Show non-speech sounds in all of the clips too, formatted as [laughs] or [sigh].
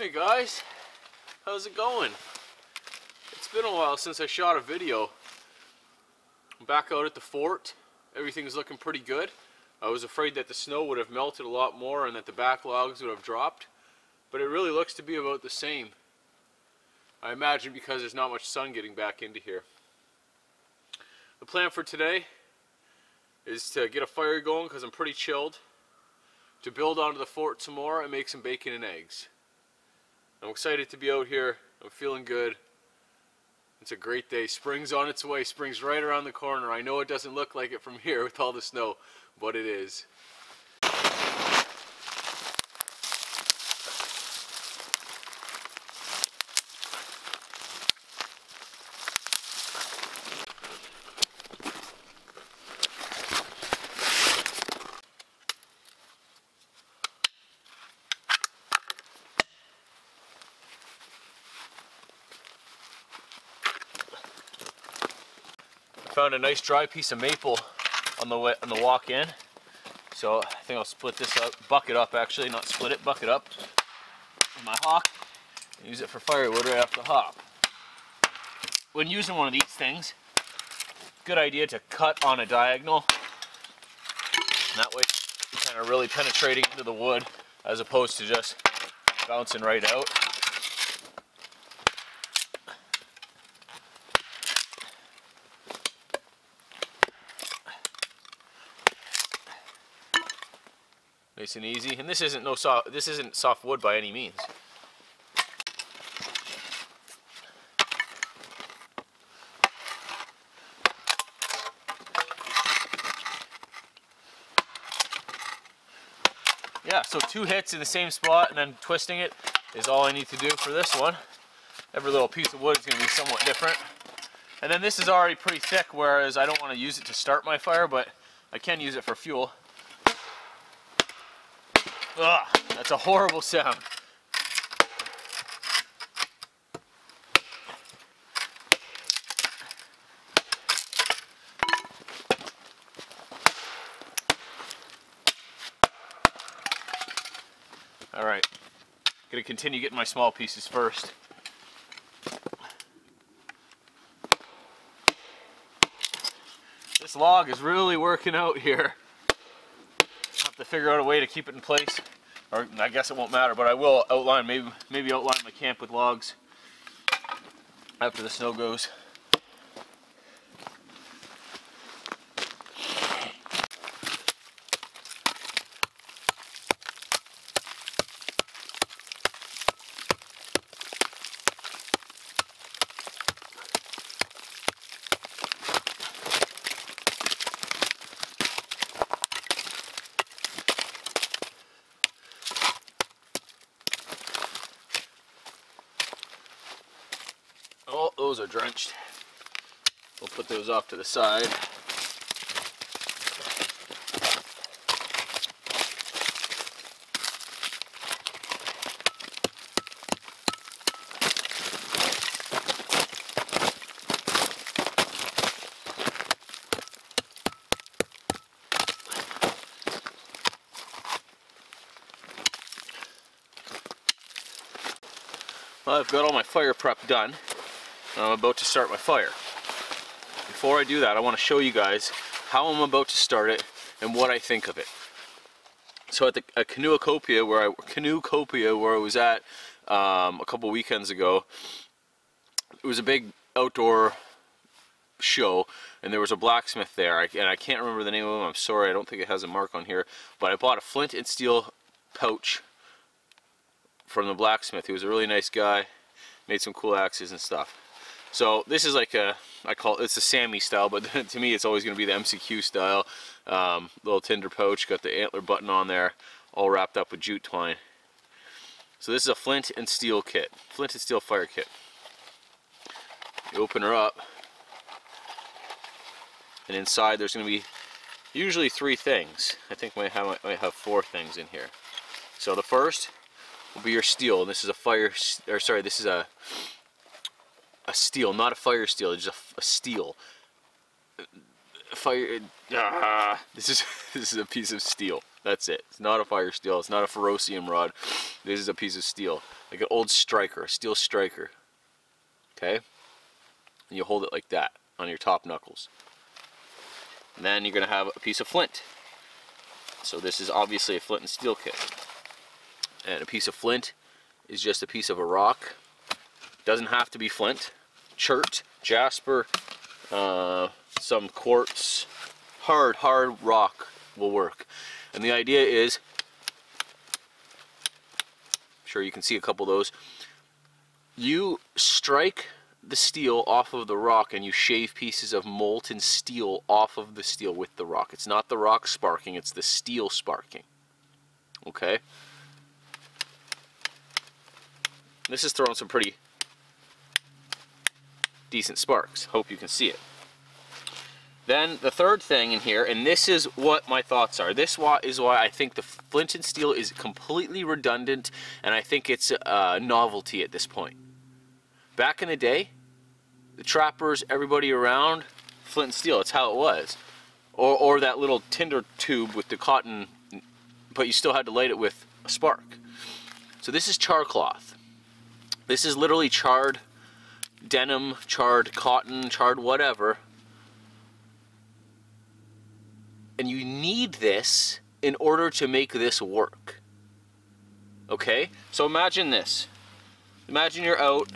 Hey guys, how's it going? It's been a while since I shot a video. I'm back out at the fort. Everything's looking pretty good. I was afraid that the snow would have melted a lot more and that the backlogs would have dropped, but it really looks to be about the same. I imagine because there's not much sun getting back into here. The plan for today is to get a fire going because I'm pretty chilled, to build onto the fort some more and make some bacon and eggs. I'm excited to be out here. I'm feeling good. It's a great day. Spring's on its way. Spring's right around the corner. I know it doesn't look like it from [laughs] here with all the snow, but it is. Found a nice dry piece of maple on the way, on the walk in. So I think I'll split this up, bucket up actually, not split it, bucket up in my hawk and use it for firewood right off the hop. When using one of these things, good idea to cut on a diagonal. And that way you're kind of really penetrating into the wood as opposed to just bouncing right out. Nice and easy. And this isn't no soft this isn't soft wood by any means. Yeah, so two hits in the same spot and then twisting it is all I need to do for this one. Every little piece of wood is going to be somewhat different. And then this is already pretty thick, whereas I don't want to use it to start my fire, but I can use it for fuel. Ugh, that's a horrible sound. All right, gonna continue getting my small pieces first. This log is really working out here figure out a way to keep it in place. Or I guess it won't matter, but I will outline, maybe, maybe outline my camp with logs after the snow goes. Oh, those are drenched. We'll put those off to the side. Well, I've got all my fire prep done. I'm about to start my fire. Before I do that, I want to show you guys how I'm about to start it and what I think of it. So at the at Canoecopia, where I Canoecopia, where I was at um, a couple weekends ago, it was a big outdoor show, and there was a blacksmith there, I, and I can't remember the name of him. I'm sorry, I don't think it has a mark on here, but I bought a flint and steel pouch from the blacksmith. He was a really nice guy, made some cool axes and stuff. So this is like a, I call it, it's a Sammy style, but [laughs] to me it's always going to be the MCQ style. Um, little tinder pouch, got the antler button on there, all wrapped up with jute twine. So this is a flint and steel kit, flint and steel fire kit. You open her up, and inside there's going to be usually three things. I think I might have, might have four things in here. So the first will be your steel. and This is a fire, or sorry, this is a a steel, not a fire steel, it's just a, a steel. Fire. Uh, this is [laughs] this is a piece of steel. That's it. It's not a fire steel. It's not a ferrocium rod. This is a piece of steel. Like an old striker, a steel striker. Okay? And you hold it like that on your top knuckles. And then you're to have a piece of flint. So this is obviously a flint and steel kit. And a piece of flint is just a piece of a rock. Doesn't have to be flint. Chert, jasper, uh, some quartz, hard, hard rock will work. And the idea is, I'm sure you can see a couple of those, you strike the steel off of the rock and you shave pieces of molten steel off of the steel with the rock. It's not the rock sparking, it's the steel sparking. Okay? This is throwing some pretty decent sparks. Hope you can see it. Then the third thing in here, and this is what my thoughts are. This is why I think the flint and steel is completely redundant, and I think it's a novelty at this point. Back in the day, the trappers, everybody around, flint and steel, it's how it was. Or, or that little tinder tube with the cotton, but you still had to light it with a spark. So this is char cloth. This is literally charred denim, charred cotton, charred whatever, and you need this in order to make this work. Okay? So imagine this. Imagine you're out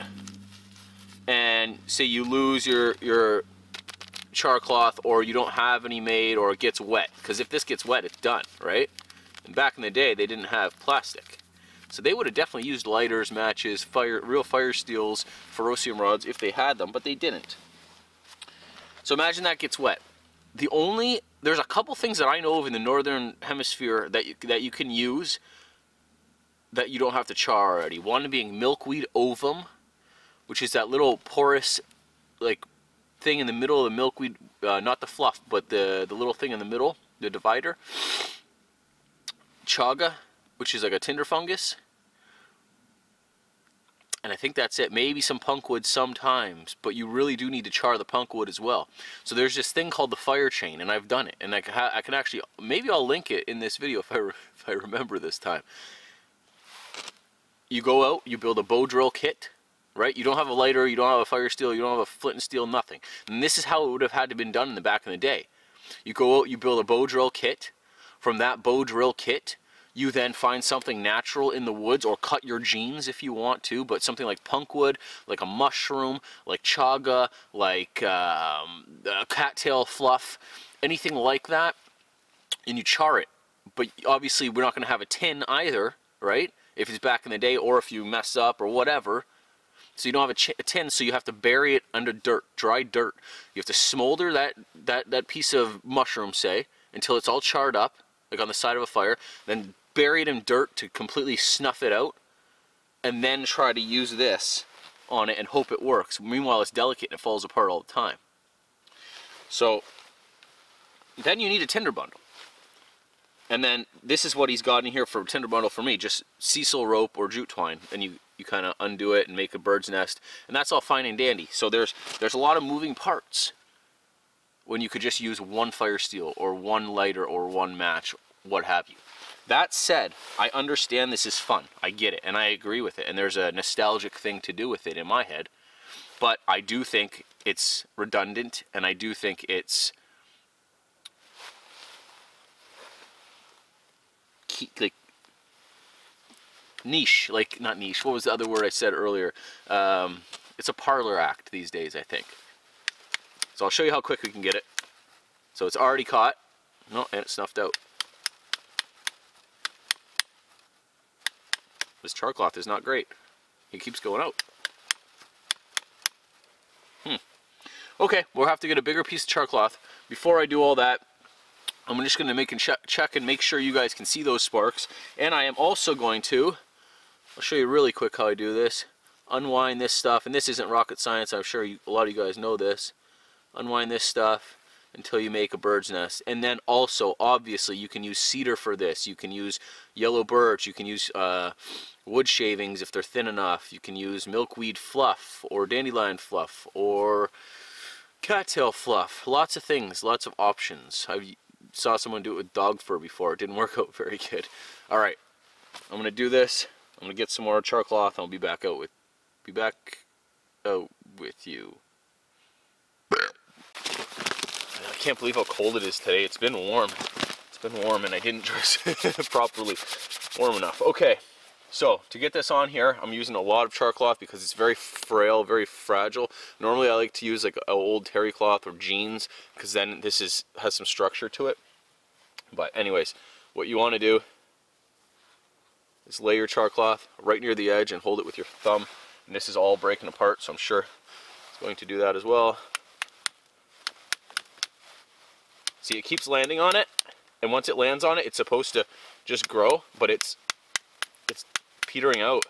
and say you lose your your char cloth or you don't have any made or it gets wet. Because if this gets wet, it's done, right? And back in the day, they didn't have plastic. So they would have definitely used lighters, matches, fire, real fire steels, ferrocium rods if they had them, but they didn't. So imagine that gets wet. The only there's a couple things that I know of in the northern hemisphere that you, that you can use that you don't have to char already. One being milkweed ovum, which is that little porous like thing in the middle of the milkweed, uh, not the fluff, but the, the little thing in the middle, the divider. Chaga, which is like a tinder fungus and I think that's it. Maybe some punk wood sometimes, but you really do need to char the punk wood as well. So there's this thing called the fire chain, and I've done it. And I can, I can actually, maybe I'll link it in this video [laughs] if I, if I remember this time. You go out, you build a bow drill kit, right? You don't have a lighter, you don't have a fire steel, you don't have a flint and steel, nothing. And this is how it would have had to been done in the back in the day. You go out, you build a bow drill kit. From that bow drill kit, you then find something natural in the woods or cut your jeans if you want to, but something like punkwood, like a mushroom, like chaga, like um, cattail fluff, anything like that, and you char it. But obviously we're not going to have a tin either, right? If it's back in the day or if you mess up or whatever. So you don't have a, a, tin, so you have to bury it under dirt, dry dirt. You have to smolder that, that, that piece of mushroom, say, until it's all charred up, like on the side of a fire, then bury it in dirt to completely snuff it out, and then try to use this on it and hope it works. Meanwhile, it's delicate and it falls apart all the time. So, then you need a tinder bundle. And then this is what he's got in here for a tinder bundle for me, just sisal rope or jute twine. And you, you kind of undo it and make a bird's nest. And that's all fine and dandy. So there's, there's a lot of moving parts when you could just use one fire steel or one lighter or one match, what have you. That said, I understand this is fun. I get it, and I agree with it. And there's a nostalgic thing to do with it in my head. But I do think it's redundant, and I do think it's like niche, like not niche. What was the other word I said earlier? Um, it's a parlor act these days, I think. So I'll show you how quick we can get it. So it's already caught. No, and it's snuffed out. This char cloth is not great. It keeps going out. Hmm. Okay, we'll have to get a bigger piece of char cloth. Before I do all that, I'm just going to make and check and make sure you guys can see those sparks. And I am also going to, I'll show you really quick how I do this. Unwind this stuff, and this isn't rocket science, I'm sure you, a lot of you guys know this. Unwind this stuff, until you make a bird's nest. And then also, obviously, you can use cedar for this. You can use yellow birch. You can use uh, wood shavings if they're thin enough. You can use milkweed fluff or dandelion fluff or cattail fluff. Lots of things, lots of options. I saw someone do it with dog fur before. It didn't [laughs] work out very good. All right, I'm gonna do this. I'm gonna get some more char cloth. I'll be back out with, be back out with you. I can't believe how cold it is today. It's been warm. It's been warm and I didn't [laughs] dress properly warm enough. Okay, so to get this on here, I'm using a lot of char cloth because it's very frail, very fragile. Normally I like to use like an old terry cloth or jeans because then this is has some structure to it. But anyways, what you want to do is lay your char cloth right near the edge and hold it with your thumb. And this is all breaking apart, so I'm sure it's going to do that as well. See, it keeps landing on it, and once it lands on it, it's supposed to just grow, but it's it's petering out.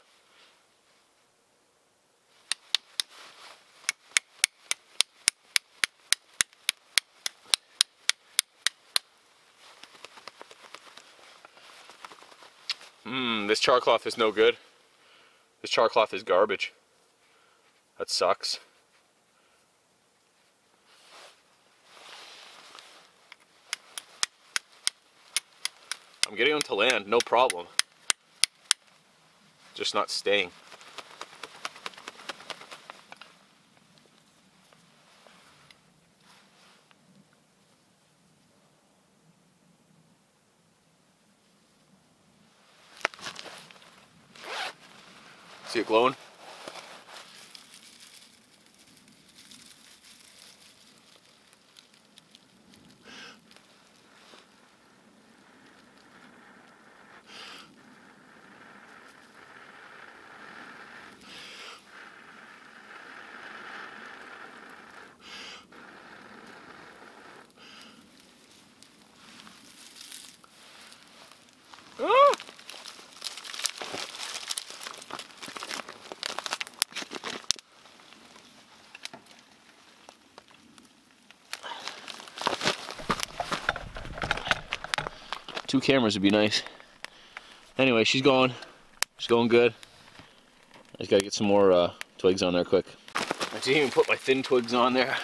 Mmm, this char cloth is no good. This char cloth is garbage. That sucks. I'm getting them to land, no problem. Just not staying. See it glowing? Ah! Two cameras would be nice. Anyway, she's going. She's going good. I just gotta get some more uh, twigs on there quick. I didn't even put my thin twigs on there.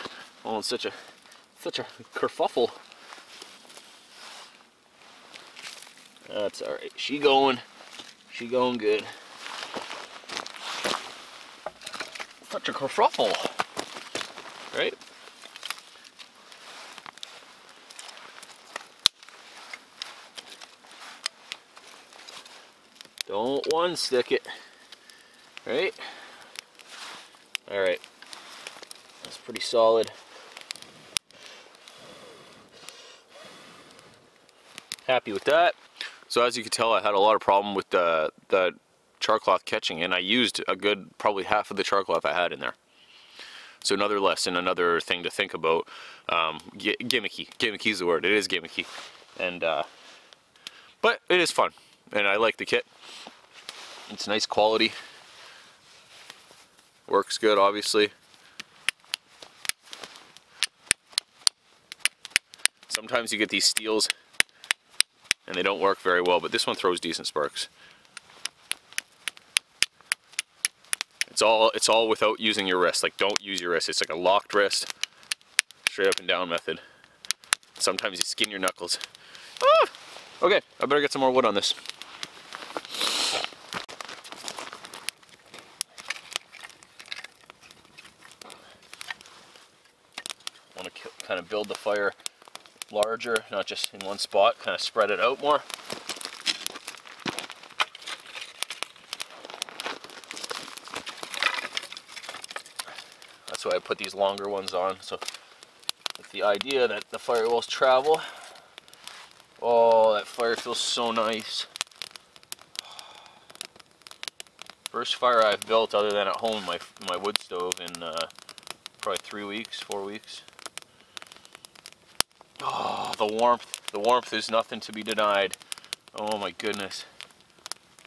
Oh, it's such a such a kerfuffle. That's alright. She going. She going good. Such a kerfuffle. Right? Don't one stick it. Right? Alright. That's pretty solid. Happy with that. So as you can tell, I had a lot of problem with the, the char cloth catching, and I used a good, probably half of the char cloth I had in there. So another lesson, another thing to think about. Um, gimmicky. Gimmicky is the word. It is gimmicky. And, uh, but it is fun. And I like the kit. It's nice quality. Works good, obviously. Sometimes you get these steels and they don't work very well, but this one throws decent sparks. It's all it's all without using your wrist. Like don't use your wrist. It's like a locked wrist, straight up and down method. Sometimes you skin your knuckles. Ah! Okay, I better get some more wood on this. Want to kind of build the fire larger, not just in one spot, kind of spread it out more. That's why I put these longer ones on. So with the idea that the firewalls travel. Oh, that fire feels so nice. First fire I've built other than at home, my, my wood stove in uh, probably three weeks, four weeks. Oh, the warmth. The warmth is nothing to be denied. Oh my goodness.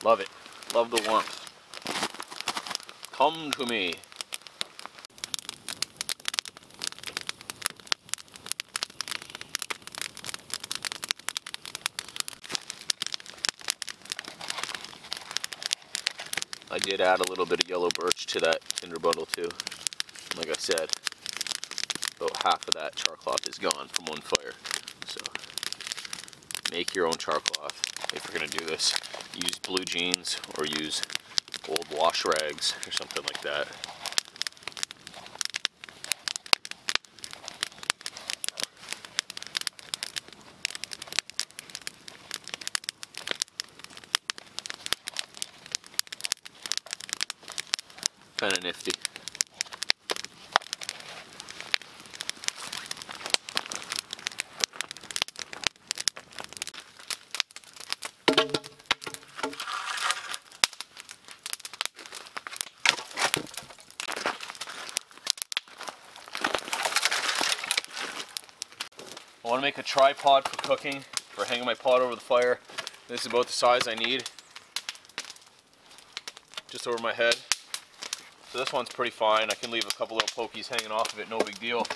Love it. Love the warmth. Come to me. I did add a little bit of yellow birch to that tinder bundle too. Like I said, about half of that char cloth is gone from one fire. So make your own char cloth. If you're gonna do this, use blue jeans or use old wash rags or something like that. Kind of nifty. Make a tripod for cooking, for hanging my pot over the fire. This is about the size I need. Just over my head. So this one's pretty fine. I can leave a couple little pokies hanging off of it, no big deal.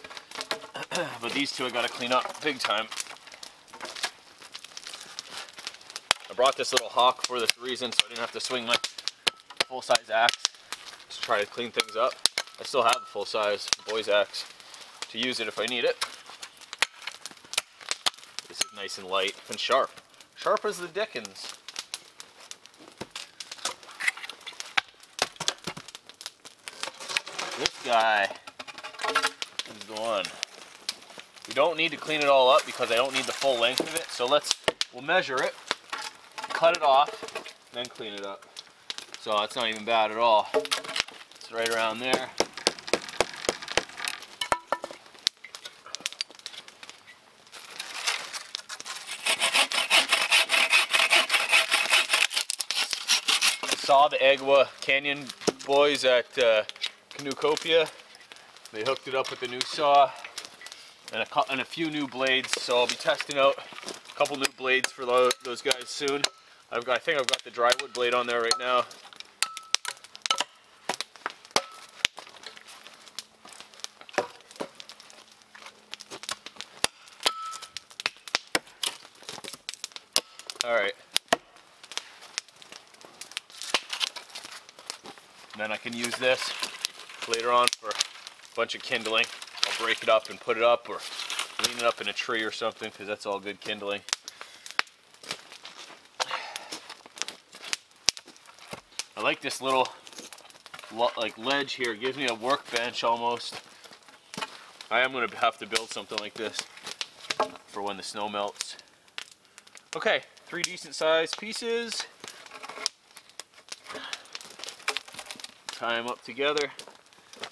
[clears throat] but these two I gotta clean up big time. I brought this little hawk for this reason so I didn't have to swing my full-size axe to try to clean things up. I still have a full-size boy's axe to use it if I need it. Nice and light and sharp. Sharp as the dickens. This guy is the one. We don't need to clean it all up because I don't need the full length of it. So let's, we'll measure it, cut it off, then clean it up. So that's not even bad at all. It's right around there. Saw the Agawa Canyon boys at uh, Canoecopia. They hooked it up with a new saw and a, and a few new blades. So I'll be testing out a couple new blades for those guys soon. I've got, I think I've got the drywood blade on there right now. All right. And then I can use this later on for a bunch of kindling. I'll break it up and put it up or lean it up in a tree or something because that's all good kindling. I like this little like ledge here. It gives me a workbench almost. I am going to have to build something like this for when the snow melts. Okay, three decent sized pieces. Tie them up together.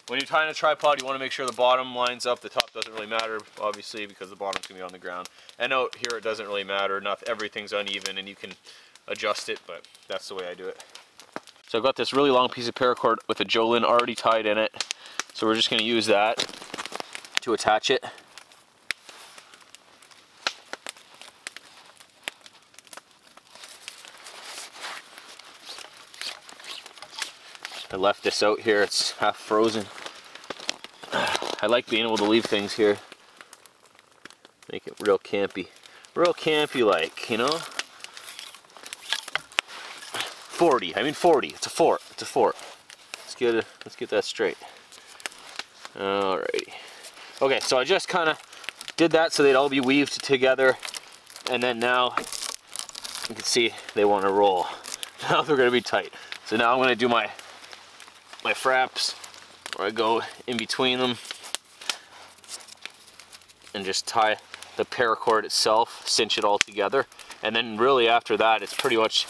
When you're tying a tripod, you want to make sure the bottom lines up. The top doesn't really matter, obviously, because the bottom's going to be on the ground. And out here, it doesn't really matter. Not everything's uneven, and you can adjust it, but that's the way I do it. So I've got this really long piece of paracord with a Jolin already tied in it. So we're just going to use that to attach it. I left this out here, it's half frozen. I like being able to leave things here. Make it real campy. Real campy like, you know? 40, I mean 40, it's a fort, it's a fort. Let's get, it, let's get that straight. Alrighty. Okay, so I just kind of did that so they'd all be weaved together. And then now, you can see they want to roll. [laughs] Now they're going to be tight. So now I'm going to do my my fraps or I go in between them and just tie the paracord itself, cinch it all together. And then really after that, it's pretty much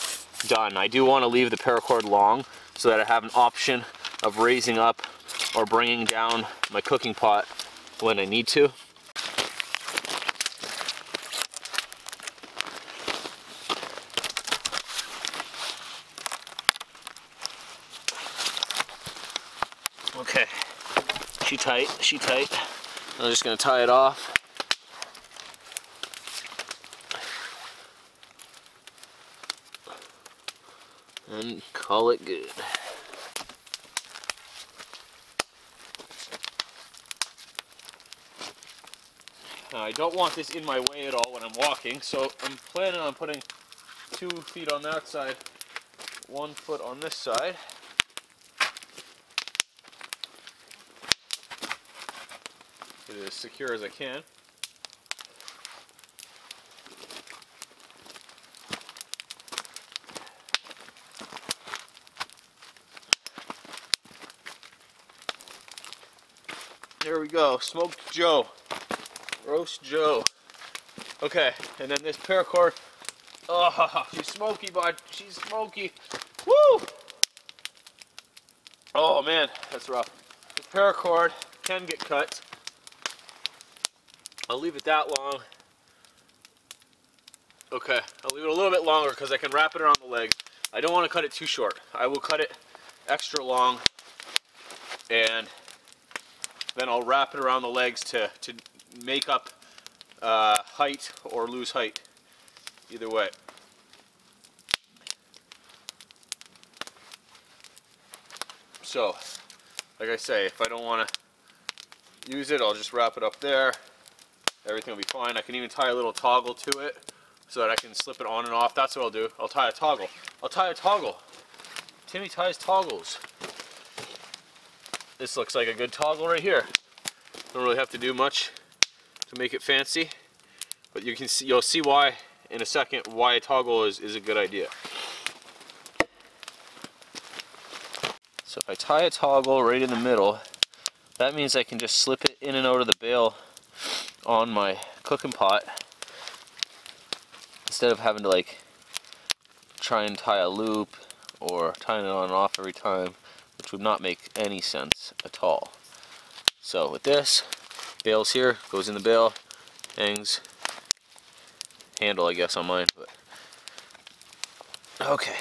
done. I do want to leave the paracord long so that I have an option of raising up or bringing down my cooking pot when I need to. Okay, she tight, she tight. I'm just gonna tie it off. And call it good. Now, I don't want this in my way at all when I'm walking, so I'm planning on putting two feet on that side, one foot on this side. it as secure as I can. There we go, smoked Joe, roast Joe. Okay, and then this paracord, oh, she's smoky, bud, she's smoky. Woo! Oh man, that's rough. This paracord can get cut. I'll leave it that long. Okay, I'll leave it a little bit longer because I can wrap it around the legs. I don't want to cut it too short. I will cut it extra long and then I'll wrap it around the legs to, to make up uh, height or lose height. Either way. So, like I say, if I don't want to use it, I'll just wrap it up there. Everything will be fine. I can even tie a little toggle to it so that I can slip it on and off. That's what I'll do. I'll tie a toggle. I'll tie a toggle. Timmy ties toggles. This looks like a good toggle right here. Don't really have to do much to make it fancy, but you can see, you'll see why in a second why a toggle is, is a good idea. So if I tie a toggle right in the middle, that means I can just slip it in and out of the bail on my cooking pot instead of having to like try and tie a loop or tying it on and off every time which would not make any sense at all. So with this, bail's here, goes in the bail, hangs, handle I guess on mine, but okay,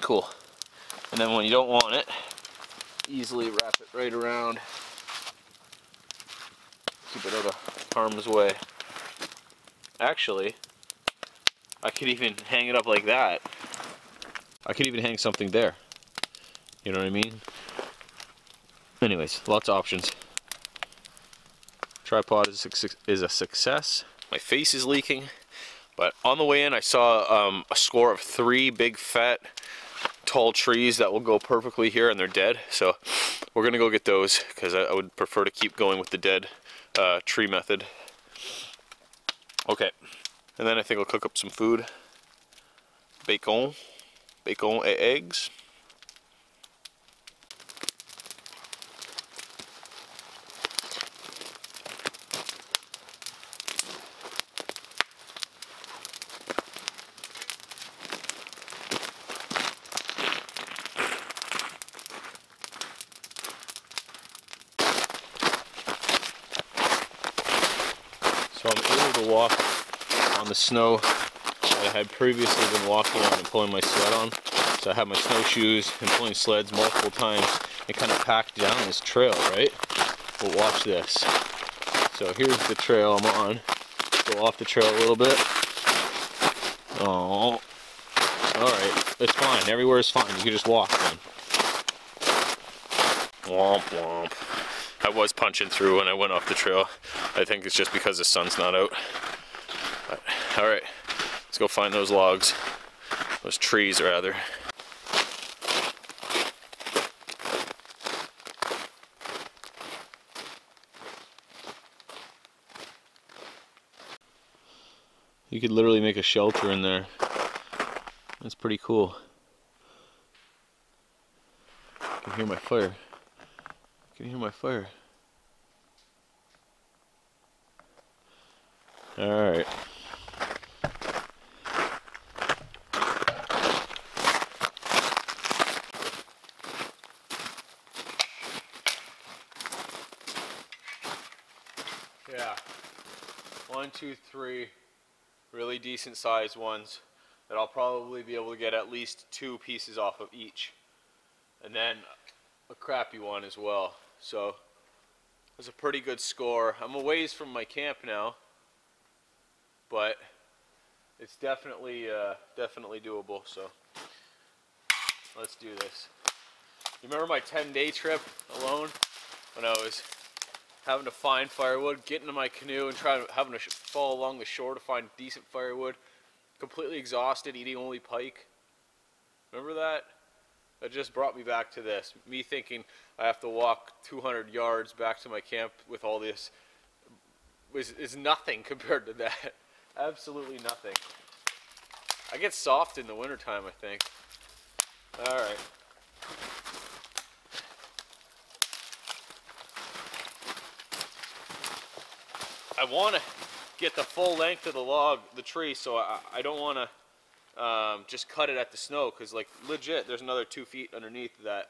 cool. And then when you don't want it, easily wrap it right around, keep it out of harm's way. Actually, I could even hang it up like that. I could even hang something there. You know what I mean? Anyways, lots of options. Tripod is, is a success. My face is leaking, but on the way in I saw um, a score of three big fat tall trees that will go perfectly here and they're dead. So we're gonna go get those because I, I, would prefer to keep going with the dead uh, tree method. Okay, and then I think I'll cook up some food. Bacon, bacon et eggs. So I'm able to walk on the snow I had previously been walking on and pulling my sled on. So I have my snowshoes and pulling sleds multiple times and kind of packed down this trail, right? But watch this. So here's the trail I'm on. Go off the trail a little bit. Oh. Alright, it's fine. Everywhere is fine. You can just walk then. Womp womp. I was punching through when I went off the trail. I think it's just because the sun's not out. Alright, let's go find those logs. Those trees, rather. You could literally make a shelter in there. That's pretty cool. I can hear my fire. I can hear my fire. Alright. Yeah. One, two, three really decent sized ones that I'll probably be able to get at least two pieces off of each. And then a crappy one as well. So it's a pretty good score. I'm a ways from my camp now, but it's definitely uh, definitely doable. So let's do this. You remember my 10 day trip alone when I was having to find firewood, getting in my canoe and trying having to fall along the shore to find decent firewood, completely exhausted, eating only pike. Remember that? That just brought me back to this. Me thinking I have to walk 200 yards back to my camp with all this is, is nothing [laughs] compared to that. Absolutely nothing. I get soft in the wintertime, I think. Alright. I want to get the full length of the log, the tree, so I, I don't want to um, just cut it at the snow because like legit there's another two feet underneath that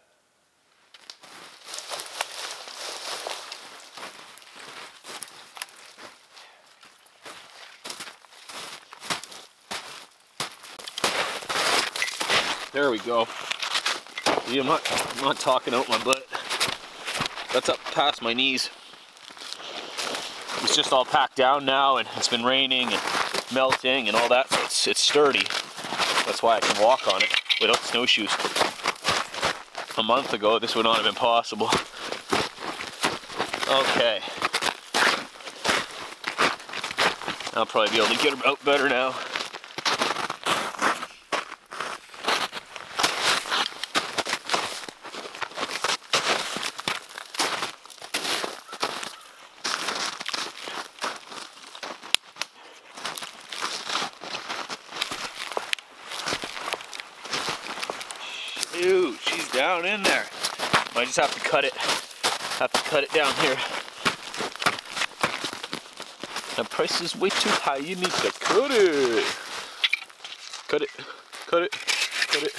There we go. See, I'm not, I'm not talking out my butt. That's up past my knees. It's just all packed down now and it's been raining and melting and all that, so it's, it's sturdy. That's why I can walk on it without snowshoes. A month ago, this would not have been possible. Okay. I'll probably be able to get out better now. Dude, she's down in there. Might just have to cut it. Have to cut it down here. The price is way too high. You need to cut it. Cut it. Cut it. Cut it.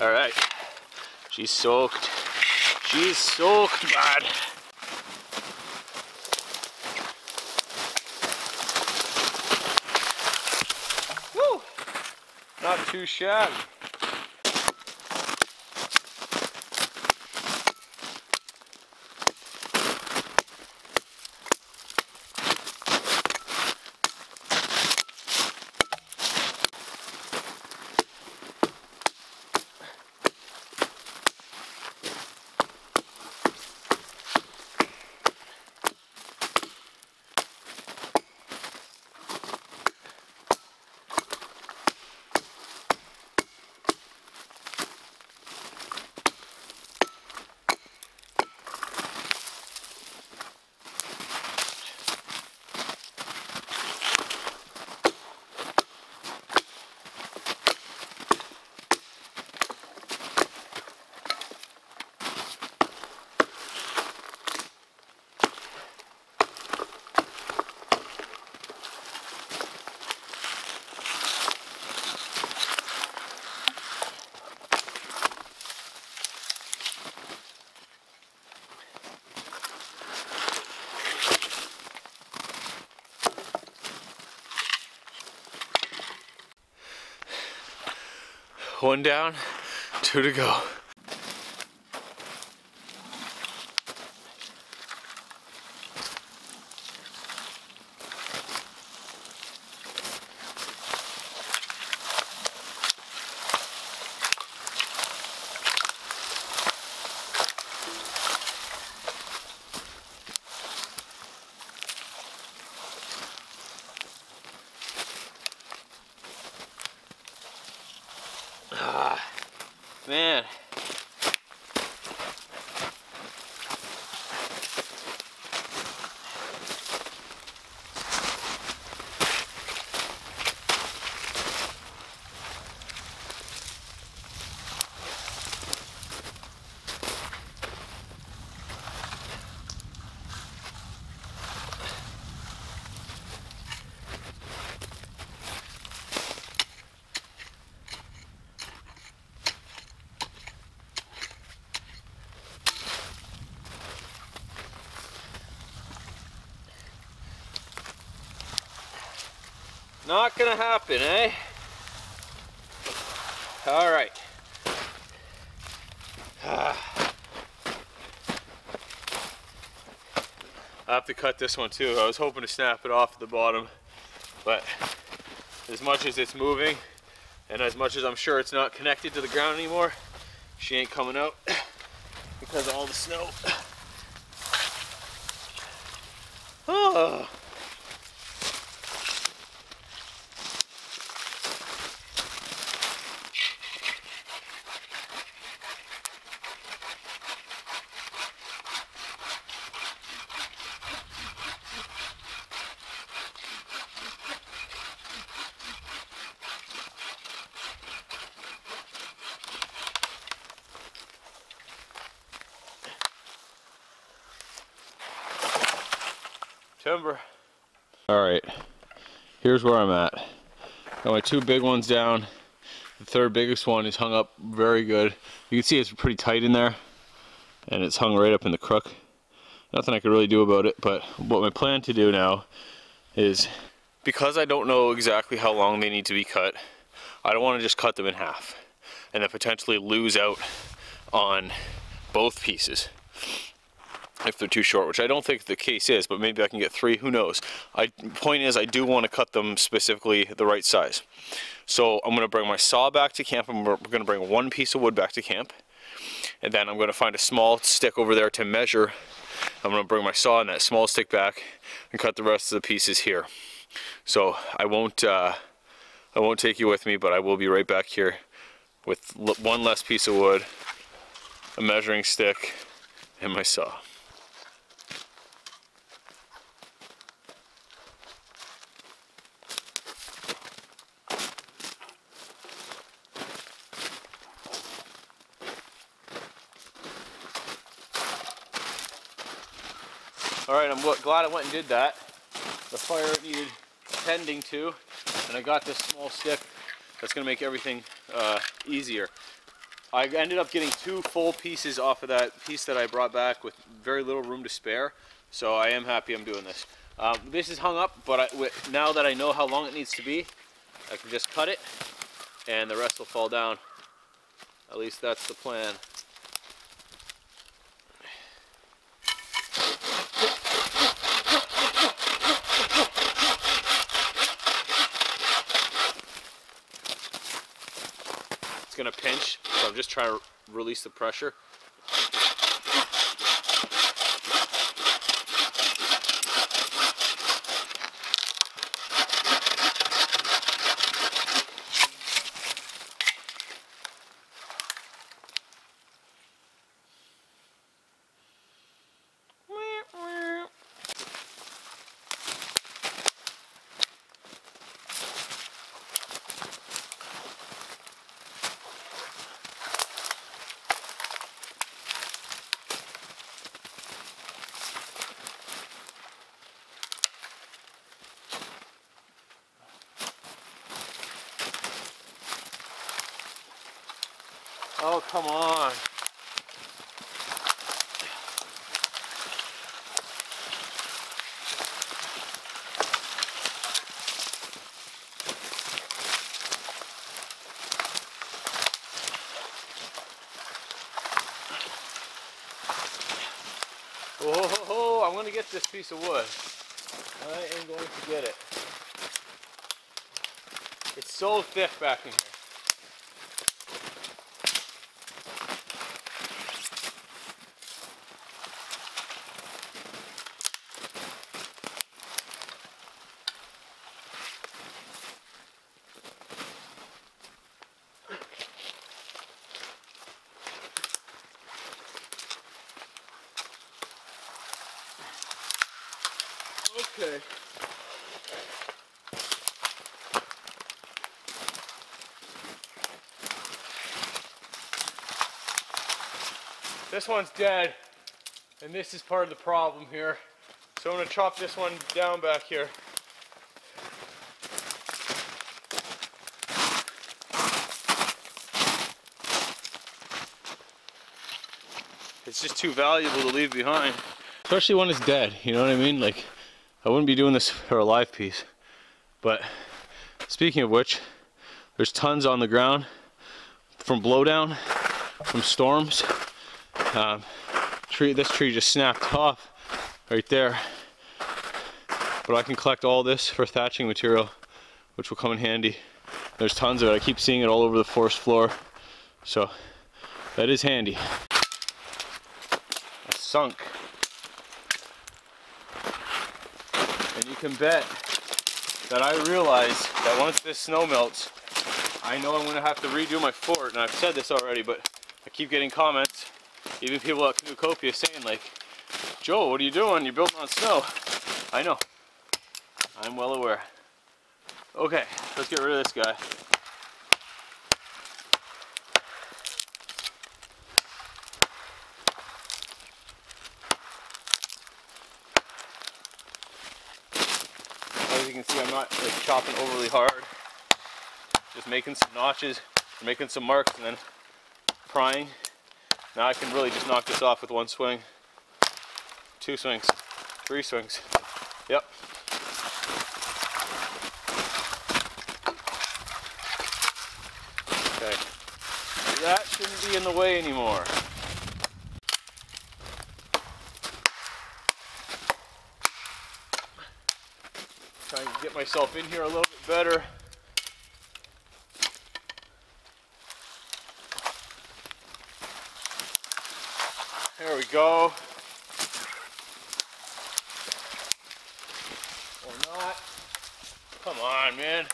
All right. She's soaked. She's soaked bad. Woo! Not One down, two to go. Ah, man. Not happen, eh? All right. I have to cut this one too. I was hoping to snap it off at the bottom, but as much as it's moving and as much as I'm sure it's not connected to the ground anymore, she ain't coming out [clears throat] because of all the snow. All right, here's where I'm at. Got my two big ones down. The third biggest one is hung up very good. You can see it's pretty tight in there and it's hung right up in the crook. Nothing I could really do about it, but what my plan to do now is because I don't know exactly how long they need to be cut, I don't want to just cut them in half and then potentially lose out on both pieces if they're too short, which I don't think the case is, but maybe I can get three, who knows. I Point is, I do want to cut them specifically the right size. So I'm going to bring my saw back to camp, and we're going to bring one piece of wood back to camp, and then I'm going to find a small stick over there to measure. I'm going to bring my saw and that small stick back and cut the rest of the pieces here. So I won't, uh, I won't take you with me, but I will be right back here with one less piece of wood, a measuring stick, and my saw. I'm glad I went and did that. The fire needed tending to, and I got this small stick that's gonna make everything uh, easier. I ended up getting two full pieces off of that piece that I brought back with very little room to spare, so I am happy I'm doing this. Um, this is hung up, but I, now that I know how long it needs to be, I can just cut it, and the rest will fall down. At least that's the plan. going to pinch, so I'm just try to release the pressure. Oh, come on. Oh, I'm going to get this piece of wood. I am going to get it. It's so thick back in here. Okay. This one's dead, and this is part of the problem here. So I'm gonna chop this one down back here. It's just too valuable to leave behind. Especially when it's dead, you know what I mean? Like, I wouldn't be doing this for a live piece. But speaking of which, there's tons on the ground from blowdown, from storms. Um, tree, this tree just snapped off right there. But I can collect all this for thatching material, which will come in handy. There's tons of it. I keep seeing it all over the forest floor. So that is handy. I sunk. And you can bet that I realize that once this snow melts, I know I'm going to have to redo my fort. And I've said this already, but I keep getting comments, even people at Canoecopia saying like, Joe, what are you doing? You're building on snow. I know. I'm well aware. Okay, let's get rid of this guy. As you can see, I'm not like chopping overly hard. Just making some notches, making some marks, and then prying. Now I can really just knock this off with one swing, two swings, three swings. Yep. Okay. That shouldn't be in the way anymore. Trying to get myself in here a little bit better. There we go. Or not. Come on, man.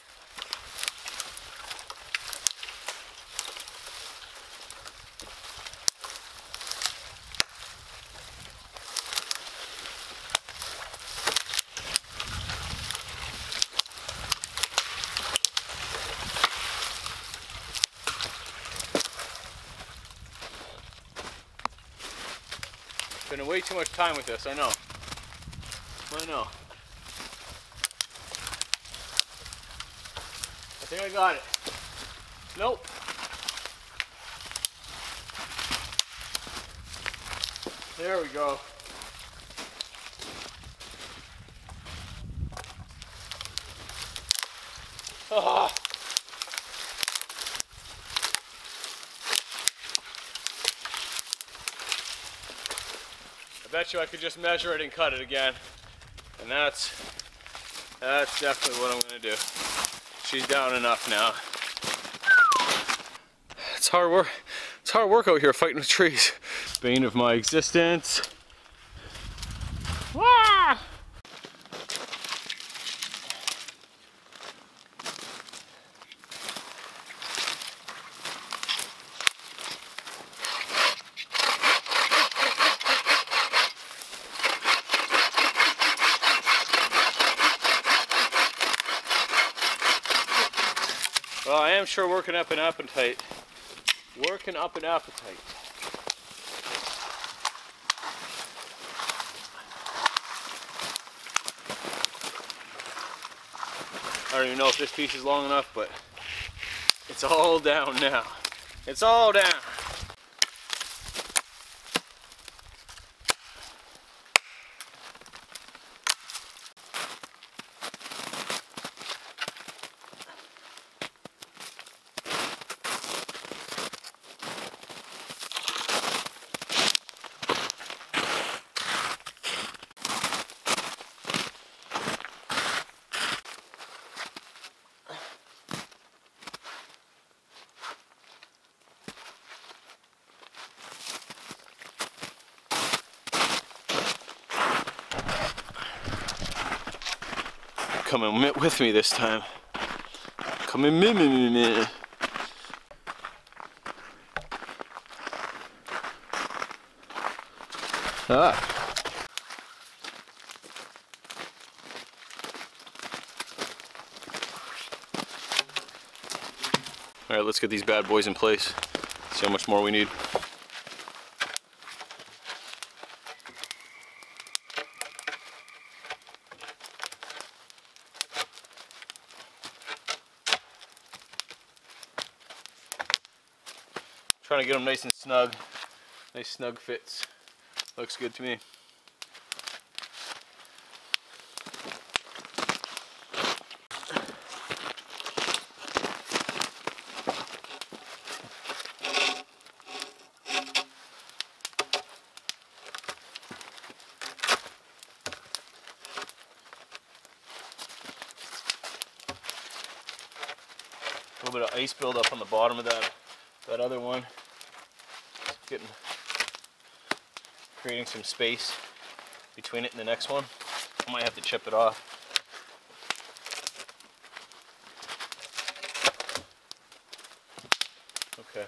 Spending way too much time with this, I know. I know. I think I got it. Nope. There we go. Ah. I bet you I could just measure it and cut it again. And that's that's definitely what I'm gonna do. She's down enough now. It's hard work. It's hard work out here fighting with trees. Bane of my existence. Sure working up an appetite. Working up an appetite. I don't even know if this piece is long enough, but it's all down now. It's all down. Coming with me this time. Coming me me me me. Ah. All right, let's get these bad boys in place. See how much more we need. To get them nice and snug. Nice snug fits. Looks good to me. A little bit of ice buildup on the bottom of that that other one. Getting creating some space between it and the next one. I might have to chip it off. Okay.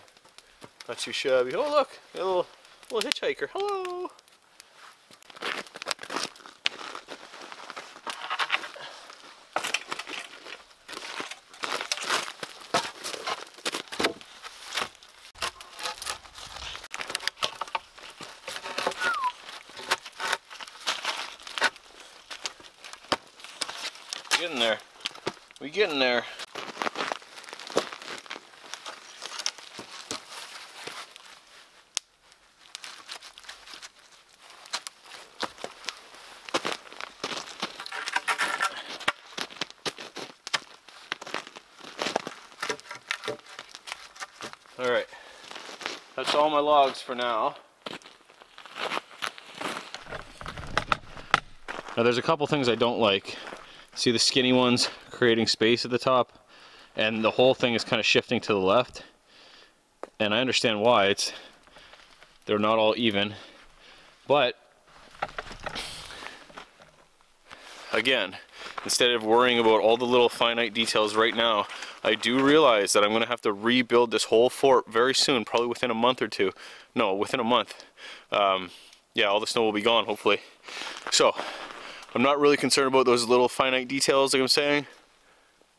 Not too shabby. Oh look, a little little hitchhiker. Hello. Getting there. We getting there. Alright, that's all my logs for now. Now there's a couple things I don't like. See the skinny ones creating space at the top and the whole thing is kind of shifting to the left. And I understand why, it's they're not all even. But again, instead of worrying about all the little finite details right now, I do realize that I'm going to have to rebuild this whole fort very soon, probably within a month or two. No, within a month. Um, yeah, all the snow will be gone, hopefully. So, I'm not really concerned about those little finite details like I'm saying,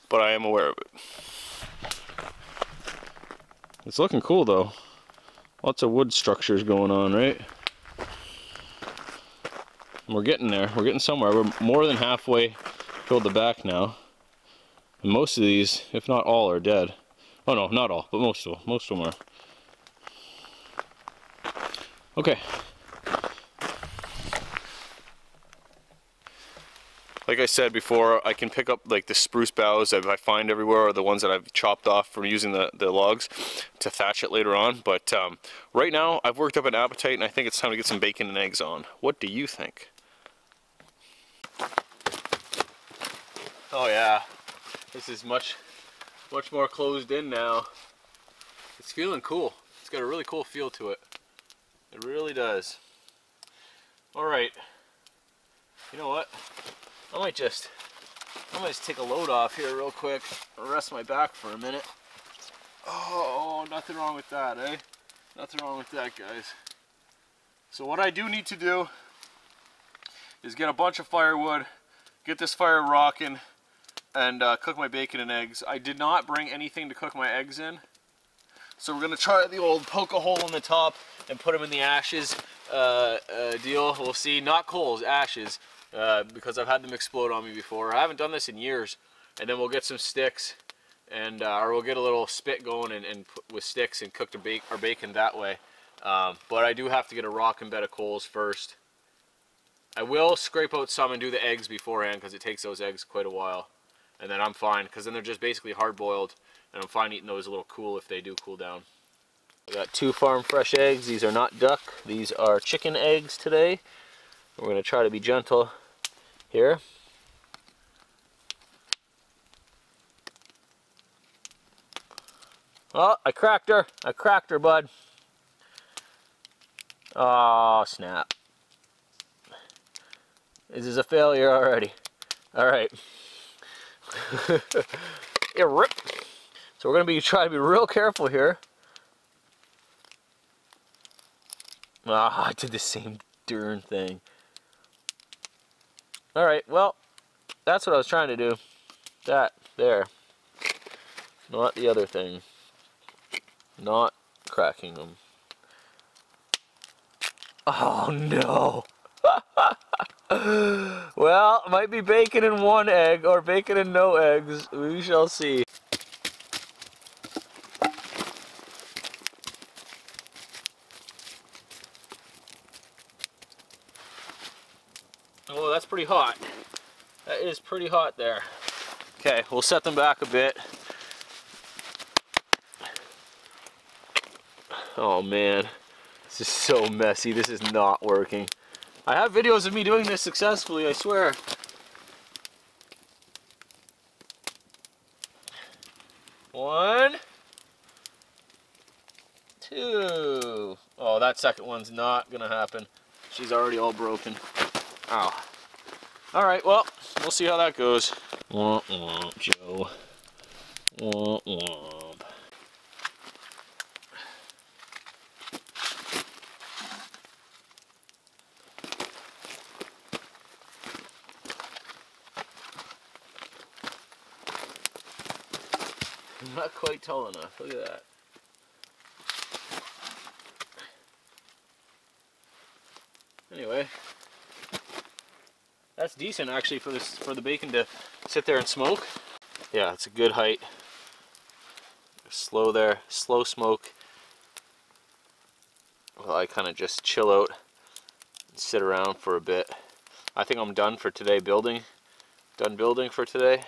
but I am aware of it. It's looking cool though. Lots of wood structures going on, right? we're getting there. We're getting somewhere. We're more than halfway filled the back now. And most of these, if not all, are dead. Oh no, not all, but most of them. Most of them are. Okay. Like I said before, I can pick up like the spruce boughs that I find everywhere or the ones that I've chopped off from using the, the logs to thatch it later on. But um, right now, I've worked up an appetite and I think it's time to get some bacon and eggs on. What do you think? Oh yeah, this is much, much more closed in now. It's feeling cool. It's got a really cool feel to it. It really does. All right. You know what? I might just, I might just take a load off here real quick rest my back for a minute. Oh, nothing wrong with that, eh? Nothing wrong with that, guys. So what I do need to do is get a bunch of firewood, get this fire rocking, and uh, cook my bacon and eggs. I did not bring anything to cook my eggs in. So we're gonna try the old poke a hole in the top and put them in the ashes uh, uh, deal. We'll see, not coals, ashes, uh, because I've had them explode on me before. I haven't done this in years. And then we'll get some sticks and uh, or we'll get a little spit going and, and put, with sticks and cook our, our bacon that way. Um, but I do have to get a rocking bed of coals first. I will scrape out some and do the eggs beforehand because it takes those eggs quite a while and then I'm fine because then they're just basically hard boiled and I'm fine eating those a little cool if they do cool down. I got two farm fresh eggs. These are not duck. These are chicken eggs today. We're going to try to be gentle here. Oh, I cracked her. I cracked her, bud. Oh, snap. This is a failure already. All right. [laughs] yeah, rip. So we're going to be trying to be real careful here. Ah, I did the same darn thing. Alright, well, that's what I was trying to do. That, there. Not the other thing. Not cracking them. Oh no! [laughs] well, might be bacon and one egg or bacon and no eggs. We shall see. Oh, that's pretty hot. That is pretty hot there. Okay, we'll set them back a bit. Oh man, this is so messy. This is not working. I have videos of me doing this successfully, I swear. One, two. Oh, that second one's not gonna happen. She's already all broken. Ow. Alright, well, we'll see how that goes. Womp womp, Joe. Womp womp. not quite tall enough. Look at that. Decent actually for this for the bacon to sit there and smoke. Yeah, it's a good height. Slow there, slow smoke. Well, I kind of just chill out and sit around for a bit. I think I'm done for today building. Done building for today.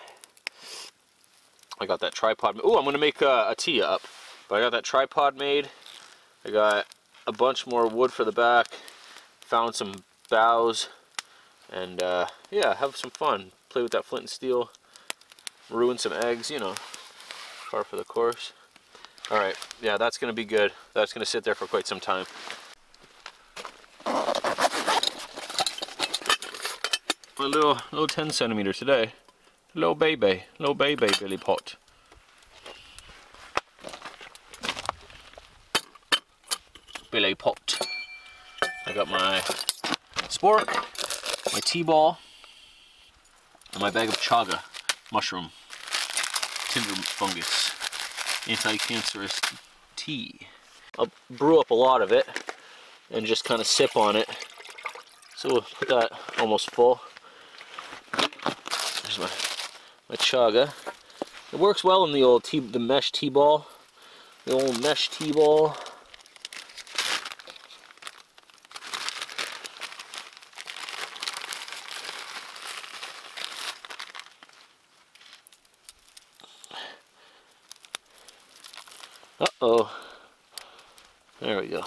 I got that tripod. Oh, I'm gonna make a, a tea up. But I got that tripod made. I got a bunch more wood for the back. Found some boughs. And uh, yeah, have some fun. Play with that flint and steel. Ruin some eggs, you know. Par for the course. Alright, yeah, that's gonna be good. That's gonna sit there for quite some time. A little, little 10 centimeter today. Little baby, little baby billy pot. Billy pot. I got my spork, my T-ball, and my bag of chaga mushroom, tinder fungus, anti-cancerous tea. I'll brew up a lot of it and just kind of sip on it. So we'll put that almost full. There's my, my chaga. It works well in the old tea, the mesh T-ball. The old mesh T-ball. Uh-oh. There we go.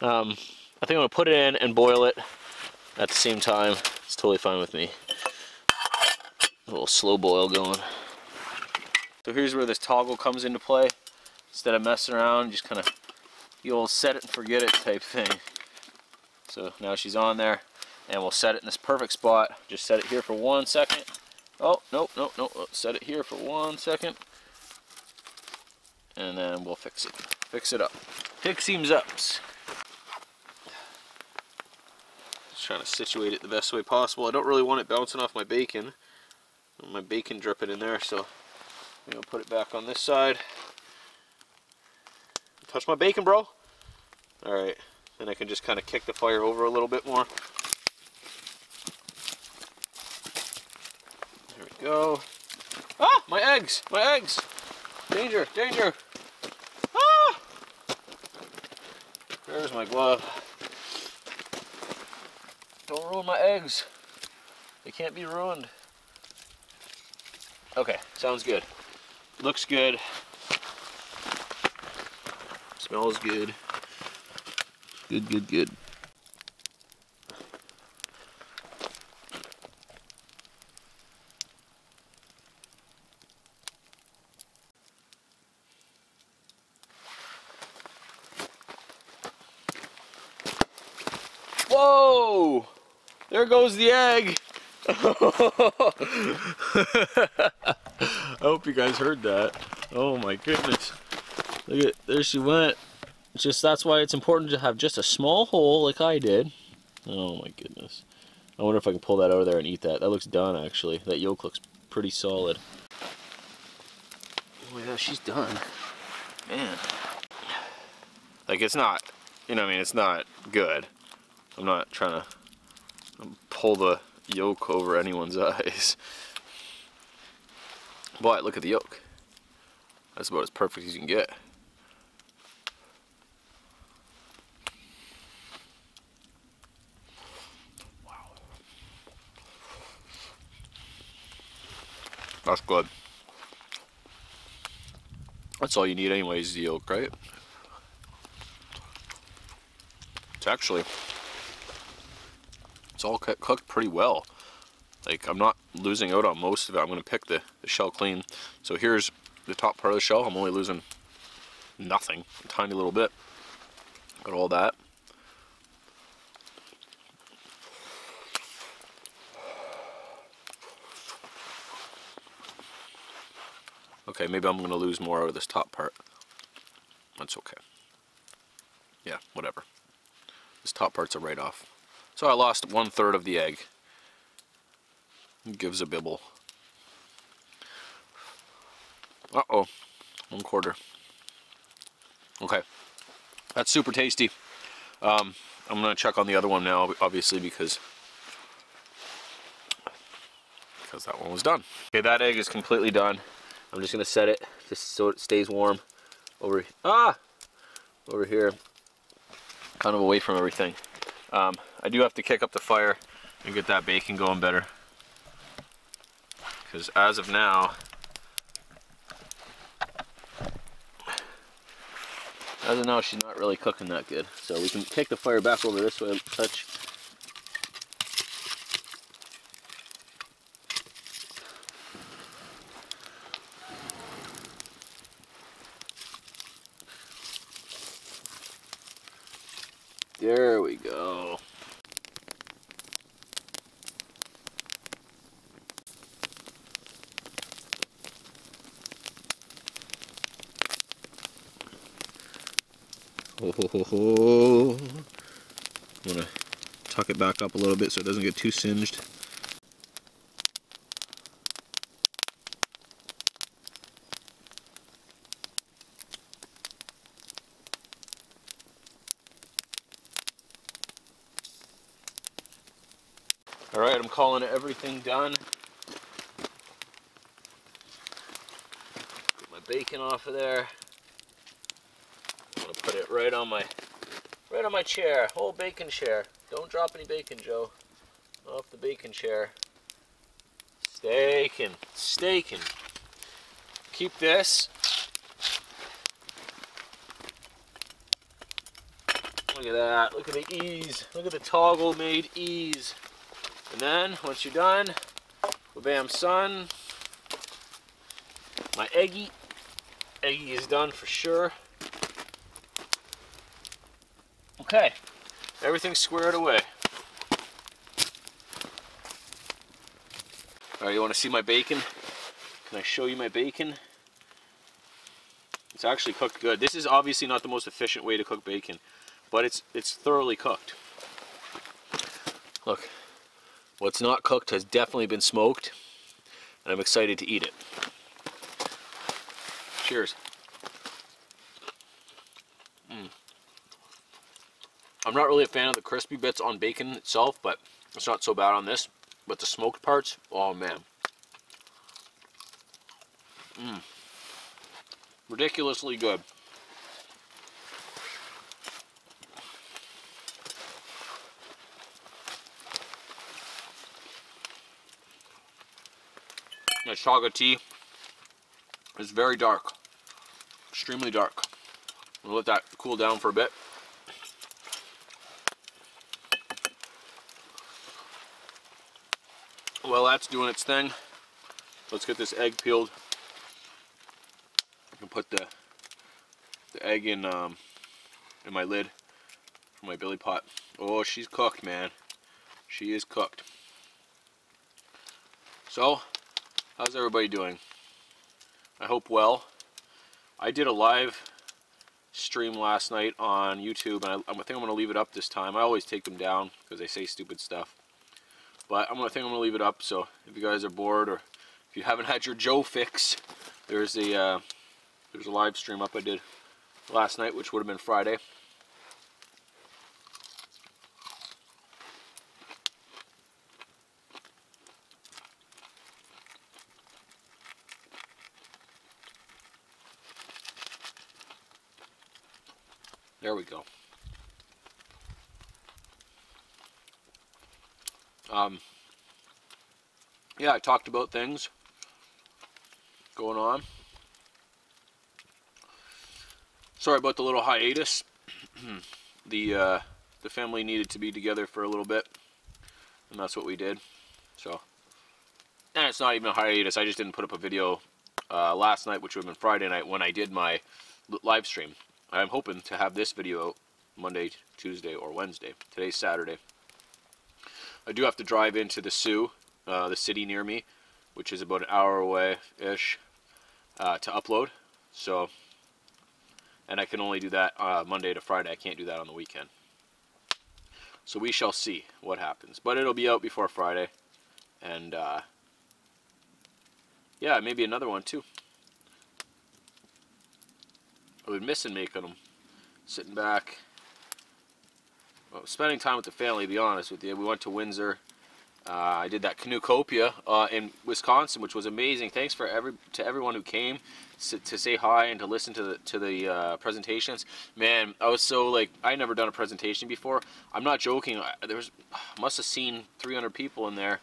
Um, I think I'm going to put it in and boil it at the same time. It's totally fine with me. A little slow boil going. So here's where this toggle comes into play. Instead of messing around, just kind of, you'll set it and forget it type thing. So now she's on there and we'll set it in this perfect spot. Just set it here for one second. Oh, nope, nope, nope. Set it here for one second. And then we'll fix it. Fix it up. Fix seams ups. Just trying to situate it the best way possible. I don't really want it bouncing off my bacon. My bacon dripping in there, so I'm gonna put it back on this side. Touch my bacon, bro. All right, then I can just kind of kick the fire over a little bit more. There we go. Ah, my eggs, my eggs. Danger, danger. Ah! There's my glove. Don't ruin my eggs. They can't be ruined. Okay, sounds good. Looks good. Smells good. Good, good, good. Whoa! There goes the egg. [laughs] I hope you guys heard that. Oh my goodness. Look at, there she went. just that's why it's important to have just a small hole like I did. Oh my goodness. I wonder if I can pull that out of there and eat that. That looks done actually. That yolk looks pretty solid. Oh yeah, she's done. Man. Like it's not, you know what I mean, it's not good. I'm not trying to pull the yolk over anyone's [laughs] eyes. But look at the yolk. That's about as perfect as you can get. Wow. That's good. That's all you need anyways, the yolk, right? It's actually it's all cooked pretty well. Like I'm not losing out on most of it. I'm going to pick the, the shell clean. So here's the top part of the shell. I'm only losing nothing, a tiny little bit. Got all that. Okay, maybe I'm going to lose more out of this top part. That's okay. Yeah, whatever. This top part's a write-off. So I lost one third of the egg. It gives a bibble. Uh-oh, one quarter. Okay. That's super tasty. Um, I'm gonna check on the other one now, obviously, because because that one was done. Okay, that egg is completely done. I'm just gonna set it just so it stays warm over ah over here, kind of away from everything. Um, I do have to kick up the fire and get that bacon going better, because as of now, As of now, she's not really cooking that good. So we can take the fire back over this way a touch. There we go. Oh, ho, ho. I'm gonna tuck it back up a little bit so it doesn't get too singed. All right, I'm calling everything done. Get my bacon off of there put it right on my right on my chair. Whole bacon chair. Don't drop any bacon, Joe. Off the bacon chair. Staking. Staking. Keep this. Look at that. Look at the ease. Look at the toggle made ease. And then, once you're done, bam son. My eggy. Eggy is done for sure. Okay, everything's squared away. All right, you want to see my bacon? Can I show you my bacon? It's actually cooked good. This is obviously not the most efficient way to cook bacon, but it's it's thoroughly cooked. Look, what's not cooked has definitely been smoked, and I'm excited to eat it. Cheers. I'm not really a fan of the crispy bits on bacon itself, but it's not so bad on this. But the smoked parts, oh man. Mmm. Ridiculously good. My chaga tea is very dark. Extremely dark. We'll let that cool down for a bit. Well, that's doing its thing. Let's get this egg peeled. and put the the egg in um, in my lid for my billy pot. Oh, she's cooked, man. She is cooked. So, how's everybody doing? I hope well. I did a live stream last night on YouTube, and I, I think I'm going to leave it up this time. I always take them down because they say stupid stuff. But I'm gonna think I'm gonna leave it up. So if you guys are bored or if you haven't [laughs] had your Joe fix, there's a uh, there's a live stream up I did last night, which would have been Friday. There we go. Um, yeah, I talked about things going on. Sorry about the little hiatus. [clears throat] the uh, the family needed to be together for a little bit, and that's what we did. So, and it's not even a hiatus. I just didn't put up a video uh, last night, which would have been Friday night when I did my live stream. I'm hoping to have this video Monday, Tuesday, or Wednesday. Today's Saturday. I do have to drive into the Soo, uh, the city near me, which is about an hour away-ish, uh, to upload. So, and I can only do that uh, Monday to Friday. I can't do that on the weekend. So we shall see what happens. But it'll be out before Friday. And, uh, yeah, maybe another one too. I've been missing making them. Sitting back, well, spending time with the family. To be honest with you, we went to Windsor. Uh, I did that Canoecopia uh, in Wisconsin, which was amazing. Thanks for every to everyone who came to, say hi and to listen to the to the uh, presentations. Man, I was so like I never done a presentation before. I'm not joking. There was [sighs] must have seen 300 people in there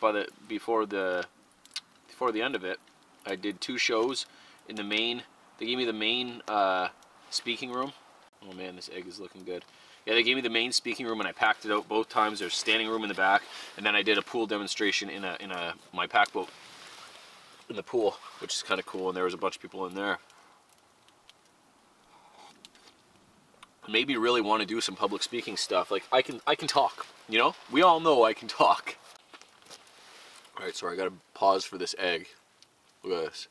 by the before the before the end of it. I did two shows in the main. They gave me the main uh, speaking room. Oh man, this egg is looking good. Yeah, they gave me the main speaking room and I packed it out both times. There's standing room in the back, and then I did a pool demonstration in a in a my pack boat in the pool, which is kind of cool. And there was a bunch of people in there. Made me really want to do some public speaking stuff. Like I can I can talk. You know, we all know I can talk. All right, sorry, I gotta pause for this egg. Look at this.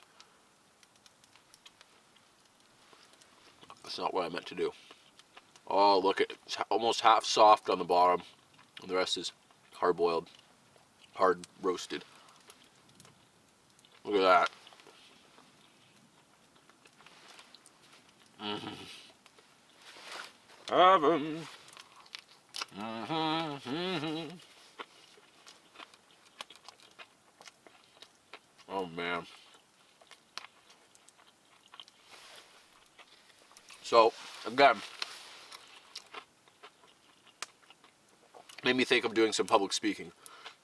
That's not what I meant to do. Oh, look it's almost half soft on the bottom, and the rest is hard boiled, hard roasted. Look at that. Mm -hmm. Mm -hmm, mm -hmm. Oh man. So, again, made me think of doing some public speaking.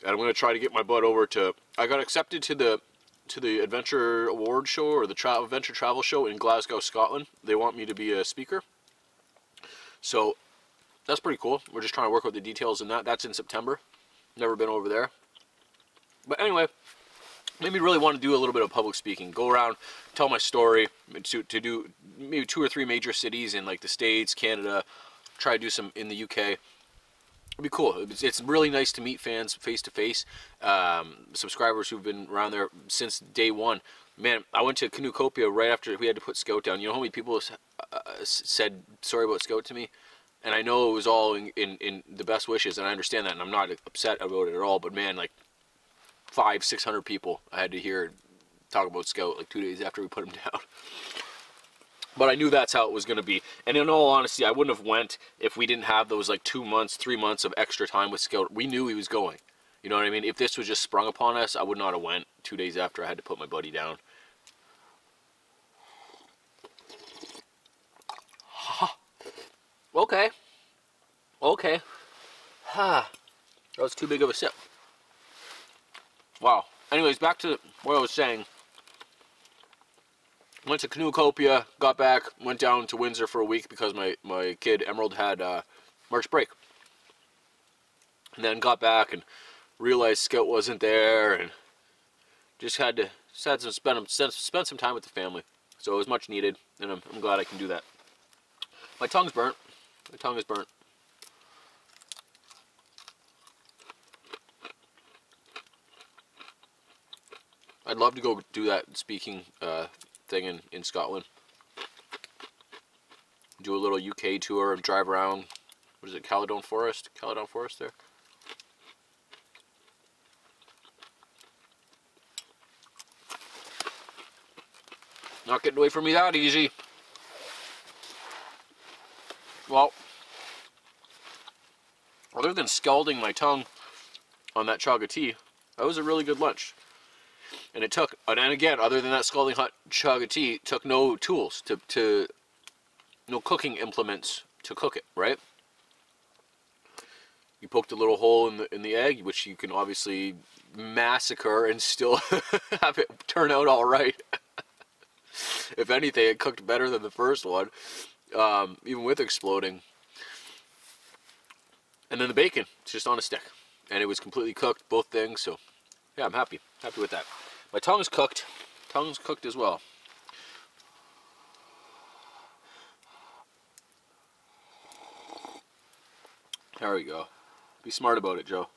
And I'm going to try to get my butt over to, I got accepted to the to the Adventure Award show or the tra Adventure Travel show in Glasgow, Scotland. They want me to be a speaker. So that's pretty cool. We're just trying to work out the details in that. That's in September. Never been over there. But anyway, made me really want to do a little bit of public speaking. Go around, tell my story, to, to do maybe two or three major cities in like the States, Canada, try to do some in the UK It'd be cool. It's, really nice to meet fans face to face, um, subscribers who've been around there since day one. Man, I went to Canoecopia right after we had to put Scout down. You know how many people uh, said sorry about Scout to me? And I know it was all in, in, in the best wishes, and I understand that, and I'm not upset about it at all. But man, like five, six hundred people I had to hear talk about Scout like two days after we put him [laughs] down. But I knew that's how it was going to be. And in all honesty, I wouldn't have went if we didn't have those like two months, three months of extra time with Scout. We knew he was going. You know what I mean? If this was just sprung upon us, I would not have went two days after I had to put my buddy down. [sighs] okay. Okay. Ha. [sighs] that was too big of a sip. Wow. Anyways, back to what I was saying went to Canoecopia, got back, went down to Windsor for a week because my, my kid Emerald had uh, March break. And then got back and realized Scout wasn't there and just had to just had to spend, spend some time with the family. So it was much needed and I'm, I'm glad I can do that. My tongue's burnt. My tongue is burnt. I'd love to go do that speaking uh, thing in, in Scotland. Do a little UK tour and drive around, what is it, Caledon Forest? Caledon Forest there? Not getting away from me that easy. Well, other than scalding my tongue on that chaga tea, that was a really good lunch. And it took, and again, other than that scalding hot chug of tea, took no tools to, to, no cooking implements to cook it, right? You poked a little hole in the in the egg, which you can obviously massacre and still [laughs] have it turn out all right. [laughs] if anything, it cooked better than the first one, um, even with exploding. And then the bacon, it's just on a stick, and it was completely cooked, both things. So, yeah, I'm happy, happy with that. My tongue's cooked. Tongue's cooked as well. There we go. Be smart about it, Joe.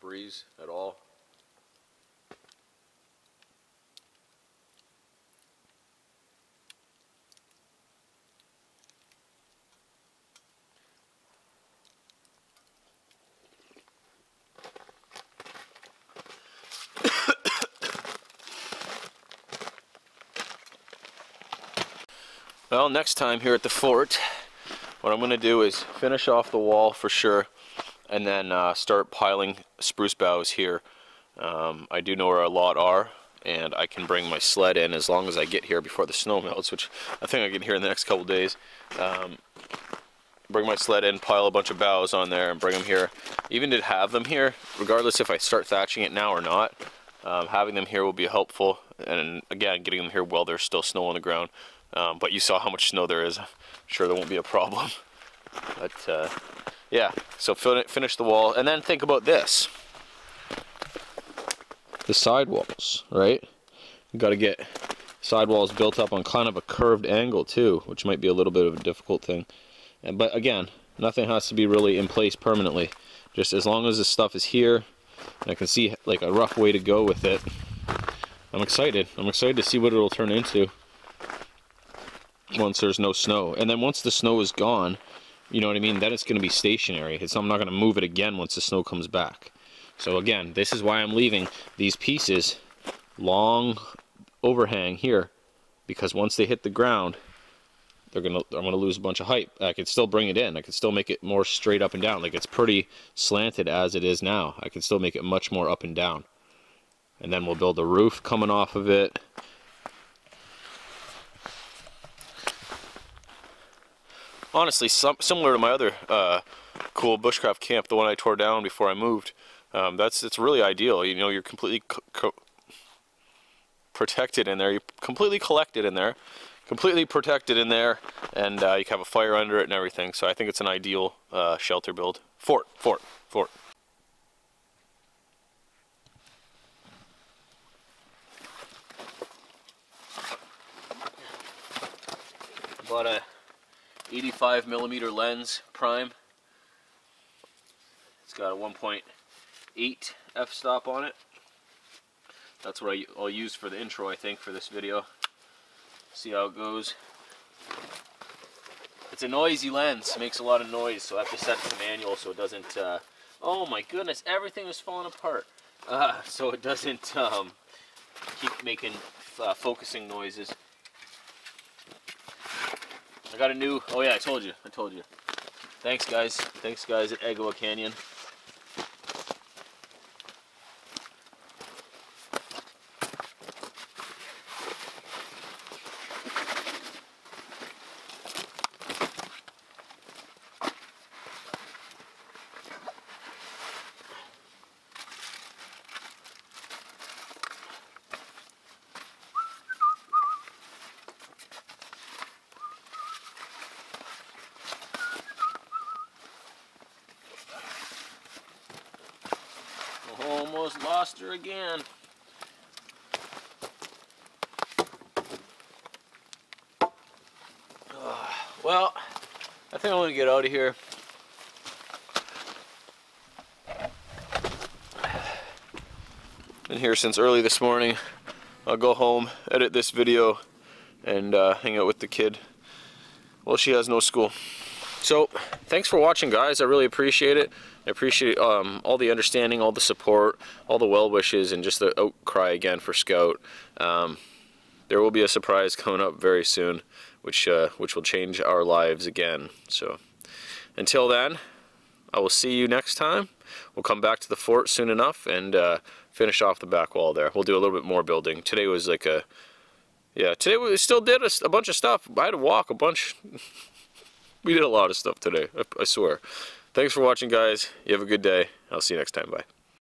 breeze at all. Well, next time here at the fort, what I'm going to do is finish off the wall for sure and then uh, start piling spruce boughs here. Um, I do know where a lot are, and I can bring my sled in as long as I get here before the snow [laughs] melts, which I think I get here in the next couple days. Um, bring my sled in, pile a bunch of boughs on there, and bring them here. Even to have them here, regardless if I start thatching it now or not, um, having them here will be helpful. And again, getting them here while there's still snow on the ground. Um, but you saw how much snow there is. I'm sure there won't be a problem. [laughs] But uh, yeah, so finish the wall. And then think about this. The sidewalls, right? You got to get sidewalls built up on kind of a curved angle too, which might be a little bit of a difficult thing. And, but again, nothing has to be really in place permanently. Just as long as this stuff is here, and I can see like a rough way to go with it. I'm excited. I'm excited to see what it'll turn into once there's no snow. And then once the snow is gone, you know what I mean, then it's going to be stationary. It's, I'm not going to move it again once the snow comes back. So again, this is why I'm leaving these pieces long overhang here because once they hit the ground, they're gonna I'm gonna lose a bunch of height. I could still bring it in. I could still make it more straight up and down. Like it's pretty slanted as it is now. I can still make it much more up and down. And then we'll build a roof coming off of it. Honestly, some, similar to my other uh, cool bushcraft camp, the one I tore down before I moved. Um, that's it's really ideal. You know, you're completely protected in there. You're completely collected in there completely protected in there and uh, you have a fire under it and everything. So I think it's an ideal uh, shelter build. Fort, fort, fort. Bought a 85 millimeter lens prime. It's got a 1.8 f-stop on it. That's what I'll use for the intro, I think, for this video see how it goes. It's a noisy lens, makes a lot of noise, so I have to set it to manual so it doesn't, uh, oh my goodness, everything is falling apart. Uh, [laughs] so it doesn't um, keep making uh, focusing noises. I got a new, oh yeah, I told you, I told you. Thanks guys, thanks guys at Agawa Canyon. Her again. well, I think I'm going to get out of here. Been here since early this morning. I'll go home, edit this video, and uh, hang out with the kid. Well, she has no school. So, thanks for watching, guys. I really appreciate it. I appreciate um, all the understanding, all the support, all the well wishes, and just the outcry again for Scout. Um, there will be a surprise coming up very soon, which uh, which will change our lives again. So, until then, I will see you next time. We'll come back to the fort soon enough and uh, finish off the back wall there. We'll do a little bit more building. Today was like a, yeah, today we still did a, a bunch of stuff. I had to walk a bunch. [laughs] we did a lot of stuff today, I, I swear. Thanks for watching, guys. You have a good day. I'll see you next time. Bye.